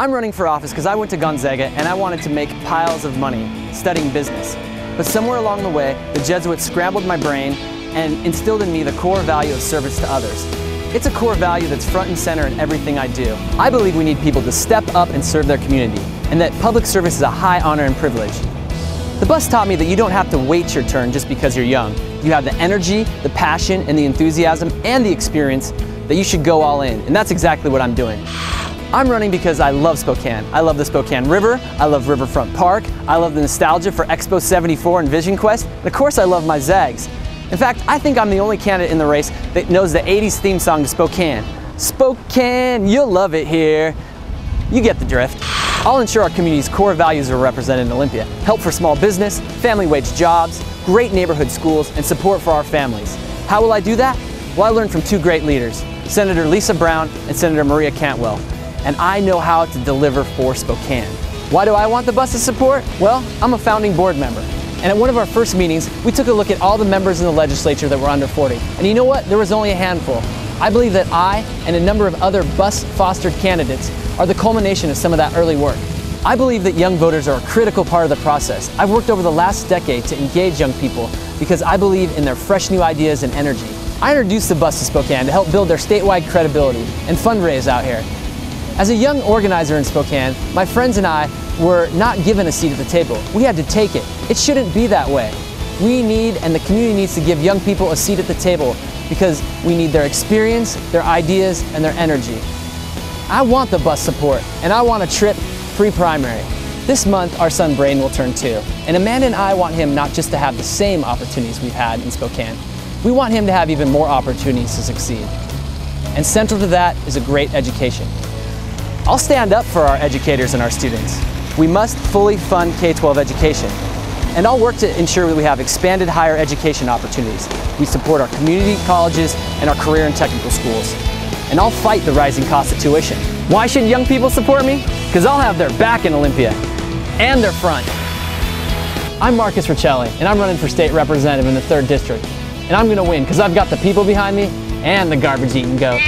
I'm running for office because I went to Gonzaga and I wanted to make piles of money studying business. But somewhere along the way, the Jesuits scrambled my brain and instilled in me the core value of service to others. It's a core value that's front and center in everything I do. I believe we need people to step up and serve their community, and that public service is a high honor and privilege. The bus taught me that you don't have to wait your turn just because you're young. You have the energy, the passion, and the enthusiasm, and the experience that you should go all in, and that's exactly what I'm doing. I'm running because I love Spokane. I love the Spokane River, I love Riverfront Park, I love the nostalgia for Expo 74 and Vision Quest, and of course I love my Zags. In fact, I think I'm the only candidate in the race that knows the 80s theme song to Spokane. Spokane, you'll love it here. You get the drift. I'll ensure our community's core values are represented in Olympia. Help for small business, family wage jobs, great neighborhood schools, and support for our families. How will I do that? Well, I learned from two great leaders, Senator Lisa Brown and Senator Maria Cantwell. And I know how to deliver for Spokane. Why do I want the bus's support? Well, I'm a founding board member. And at one of our first meetings, we took a look at all the members in the legislature that were under 40. And you know what? There was only a handful. I believe that I and a number of other bus-fostered candidates are the culmination of some of that early work. I believe that young voters are a critical part of the process. I've worked over the last decade to engage young people because I believe in their fresh new ideas and energy. I introduced the bus to Spokane to help build their statewide credibility and fundraise out here. As a young organizer in Spokane, my friends and I were not given a seat at the table. We had to take it. It shouldn't be that way. We need, and the community needs to give young people a seat at the table because we need their experience, their ideas, and their energy. I want the bus support, and I want a trip pre-primary. This month, our son Brain will turn two, and Amanda and I want him not just to have the same opportunities we've had in Spokane, we want him to have even more opportunities to succeed. And central to that is a great education. I'll stand up for our educators and our students. We must fully fund K-12 education. And I'll work to ensure that we have expanded higher education opportunities. We support our community colleges and our career and technical schools. And I'll fight the rising cost of tuition. Why should young people support me? Because I'll have their back in Olympia and their front. I'm Marcus Riccelli, and I'm running for state representative in the 3rd District. And I'm going to win because I've got the people behind me and the garbage eating goat.